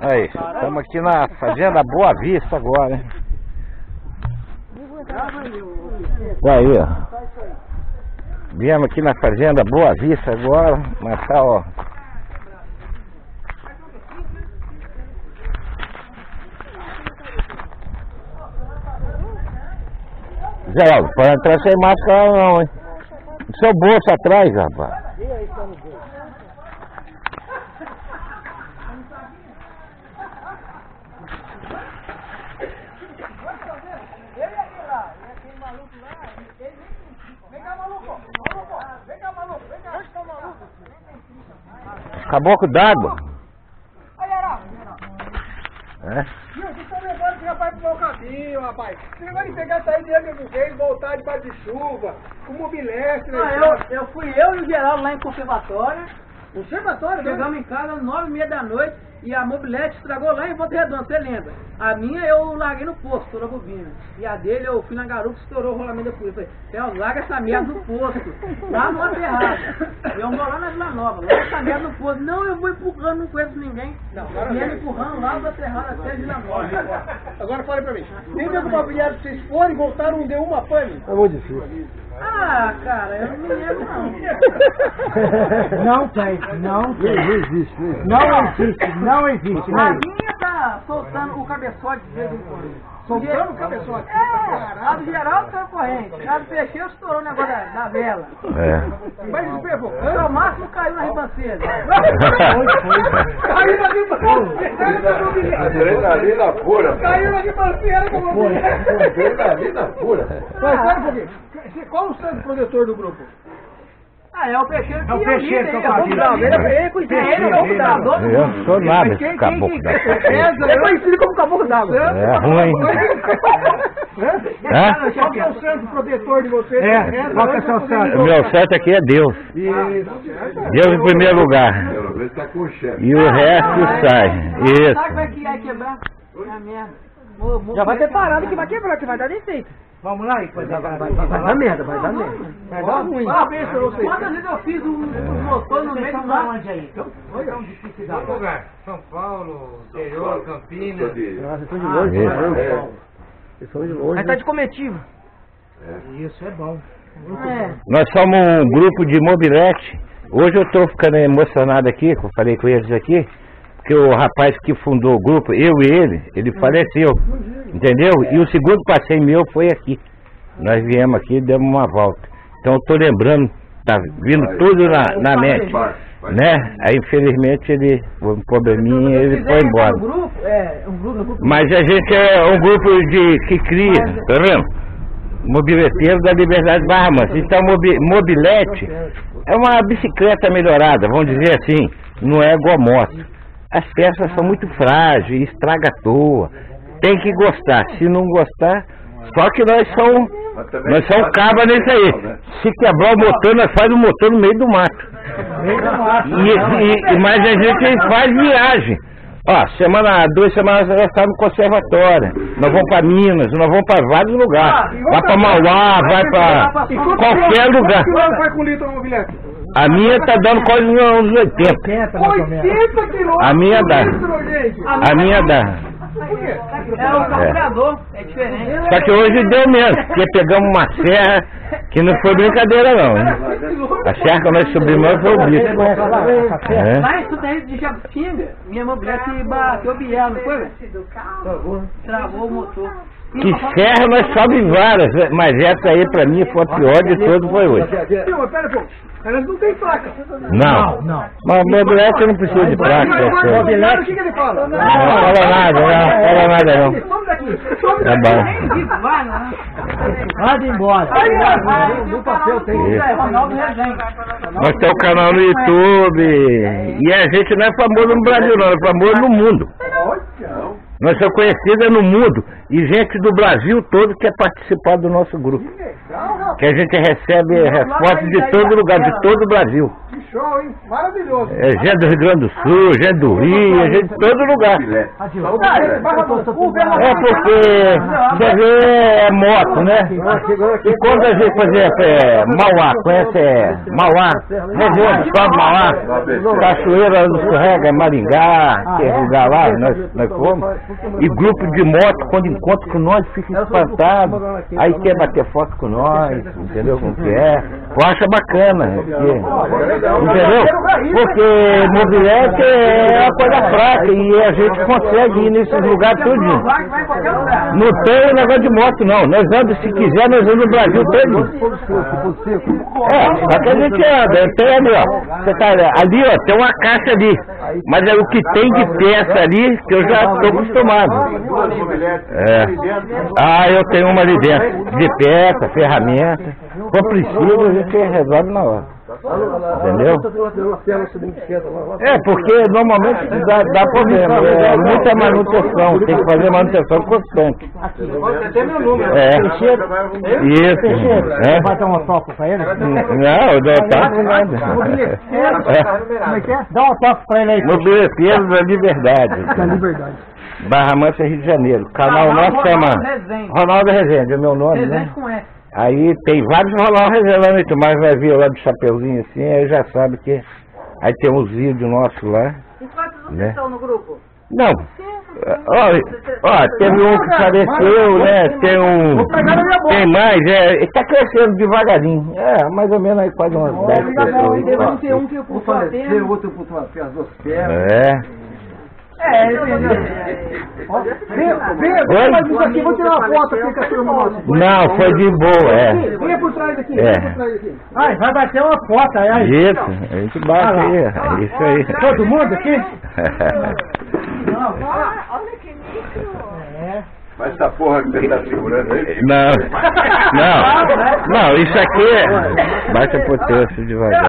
Aí, estamos aqui na Fazenda Boa Vista agora, hein? Aí, ó. Viemos aqui na Fazenda Boa Vista agora, mas tá, ó. Geraldo, pode entrar sem máscara não, hein? Seu bolso atrás, rapaz. Caboclo d'água. É? Estão lembrando que já vai pro mau caminho, rapaz. Você negócio de pegar, sair do vez, voltar debaixo de chuva, com mobilete, né? Ah, eu, eu fui eu e o Geraldo lá em conservatório, Conservatório, né? chegamos em casa às nove e meia da noite e a mobilete estragou lá em Volta Redonda, você lembra? A minha eu larguei no posto, estourou a bobina. E a dele eu fui na garupa e estourou o rolamento da polícia. Falei, larga essa merda no posto, lá no aterrado. Eu moro lá na Vila Nova, larga essa merda no posto. Não, eu vou empurrando, não conheço ninguém. Não, agora e ele vem. empurrando lá do aterrado até a Vila Nova. Agora fala pra mim. Teve alguma viagem que vocês foram e voltaram, deu uma pane? É muito difícil. Ah, cara, eu não me lembro não. Não tem, não tem. Não existe. Não existe, não existe. A Não existe. minha tá soltando o cabeçote de vez em quando. Soltando o cabeçote. É, a do Geraldo tá corrente. A do Peixeiro estourou o negócio da, da vela. É. Mas O provocando. seu máximo caiu na ribanceira. Caiu na ribanceira. Adrenalina pura. Caiu na ribanceira com a mobilete. Adrenalina pura. Mas sabe por quê? Qual o santo protetor do grupo? Ah, é o Peixeiro que É o Peixeiro que eu é o fazia. é ele, é o cuidador do Eu não sou nada esse caboclo d'água. É conhecido como caboclo d'água. É ruim. Hã? Qual que é o santo protetor de vocês? É, qual que é antes seu de poder santo? invocar. Meu certo aqui é Deus. Isso. Deus em primeiro lugar. O. E o resto sai. Sabe como é Isso. que vai quebrar? É Já vai preparado que vai quebrar, que vai dar defeito. Vamos lá, aí, vai, vai, vai, Vai dar merda, vai dar merda. Vai dar ruim. Quantas vezes eu fiz um, um motor no meio do onde aí? lugar? São Paulo, interior, Campinas. Nossa, vocês são de longe, Isso. caramba. É, Vocês são de longe. Vai tá de comitiva. Isso é bom. É. Nós somos um grupo de mobilete. Hoje eu estou ficando emocionado aqui, que eu falei com eles aqui, porque o rapaz que fundou o grupo, eu e ele, ele faleceu. Entendeu? E o segundo passeio meu foi aqui. Nós viemos aqui e demos uma volta. Então eu estou lembrando, tá vindo tudo na, na mente. Né? Aí infelizmente ele, um probleminha, ele foi embora. Um grupo, é, um grupo, um grupo. Mas a gente é um grupo de que cria, tá vendo? Mobileteiro da Liberdade Barra Mansa. Então, mobi, mobilete é uma bicicleta melhorada, vamos dizer assim, não é igual moto. As peças são muito frágeis, estraga à toa. Tem que gostar. Se não gostar, só que nós somos, nós somos cabra nisso aí. Se quebrar o motor, nós faz o motor no meio do mato. E, e- mas a gente faz viagem. Ó, semana, duas semanas nós estamos no conservatório. Nós vamos para Minas, nós vamos para vários lugares. Vai para Mauá, vai para qualquer lugar. A minha tá dando quase uns anos 80. 80 mais ou menos. 80 quilômetros A minha dá. A minha dá. Por quê? É o carburador, é diferente. Só que hoje deu menos, porque pegamos uma serra que não foi brincadeira não. A serra que nós subimos foi o bicho. É. Lá em Sudaí de Jacutinga, minha mobilete bateu o biela, não foi, velho? Travou o motor. Que serra nós sobe várias, mas essa aí pra mim foi a pior de todas foi hoje. Pera, pô. Elas não tem placa. Não, mas o mobilete não precisa de essa. mobilete, o que que ele fala? Não fala nada, não fala nada não. Some daqui, some Tá bom. Né? Ir embora. No o papel é, Resenha. Nós temos um canal no YouTube e a gente não é famoso no Brasil não, é famoso no mundo. Nós somos conhecidos no mundo e gente do Brasil todo quer participar do nosso grupo. Que a gente recebe respostas de todo lugar, de todo o Brasil. Show, hein? Maravilhoso. É gente do Rio Grande do Sul, gente do Rio, gente de todo lugar. É porque você vê é moto, né? E quando a gente, por exemplo, é Mauá, conhece é, Mauá, Resende, sobe Mauá, Cachoeira do Escorrega, Maringá, que é lugar lá, nós, nós fomos. E grupo de moto, quando encontra com nós, fica espantado. Aí quer bater foto com nós, entendeu como que é? Eu acho bacana, porque, entendeu? Porque mobilete é uma coisa fraca e a gente consegue ir nesses lugares tudo. Não tem negócio de moto não, nós andamos, se quiser, nós vamos no Brasil todo. É, só que a gente anda, tem ali, ó. Você tá ali, ó, tem uma caixa ali. Mas é o que tem de peça ali que eu já estou acostumado. É. Ah, eu tenho uma ali dentro. De peça, ferramenta. Quando precisa, a gente resolve na hora. Entendeu? É, porque normalmente dá, dá problema. É muita manutenção. Tem que fazer manutenção constante. Tem meu número. É. Isso. É. Vai dar uma toca pra ele? Não, eu não tá com nada. Como é que é? Dá uma toca pra ele aí. Mobileteiros da Liberdade. Da liberdade. Barra Mansa, Rio de Janeiro. Canal nosso chama. Ronaldo Rezende, é meu nome, né? Resende com S. Aí tem vários lá, né? mas vai vir lá do Chapeuzinho assim, aí já sabe que. Aí tem uns vídeos nossos lá. E quantos vocês Né? estão no grupo? Não. Ó, ó, teve um que faleceu, né? Tem um. Tem mais, é. Tá crescendo devagarinho. É, mais ou menos aí quase umas 10 pessoas. Teve ó. um, tem um que puxou a perna. outro puxou as duas pernas. É. É? Venha, venha mais isso aqui, vou tirar uma foto aqui com a turma nossa. Não, foi de boa, é. Venha por trás aqui, É. venha por trás aqui. Ai, vai bater uma foto aí. aí. Isso, a gente bate aí, é isso aí. Todo mundo aqui? Mas essa porra que você tá segurando aí. Não, não, não, isso aqui é baixa potência devagar.